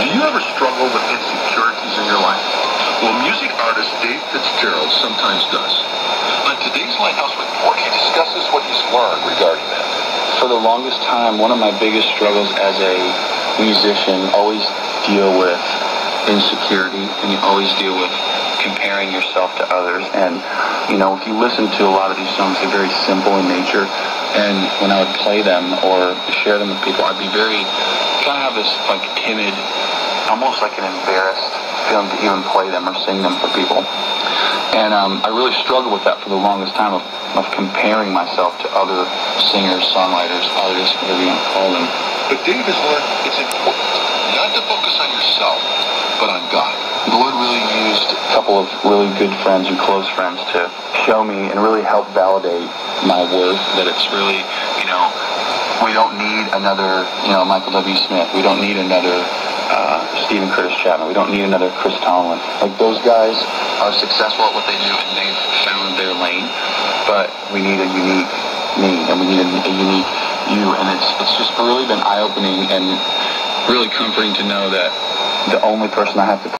Do you ever struggle with insecurities in your life? Well, music artist Dave Fitzgerald sometimes does. On today's Lighthouse Report, he discusses what he's learned regarding that. For the longest time, one of my biggest struggles as a musician always deal with insecurity and you always deal with comparing yourself to others. And, you know, if you listen to a lot of these songs, they're very simple in nature. And when I would play them or share them with people, I'd be very kind of have this like timid, almost like an embarrassed feeling to even play them or sing them for people. And um, I really struggled with that for the longest time of, of comparing myself to other singers, songwriters, artists, whatever you want to call them. But Dave has learned it's important not to focus on yourself, but on God. The Lord really used a couple of really good friends and close friends to show me and really help validate my worth that it's really, you know, we don't need another, you know, Michael W. Smith. We don't need another uh, Steven Curtis Chapman. We don't need another Chris Tomlin. Like those guys are successful at what they do and they've found their lane, but we need a unique me and we need a, a unique you. And it's it's just really been eye opening and really comforting to know that the only person I have to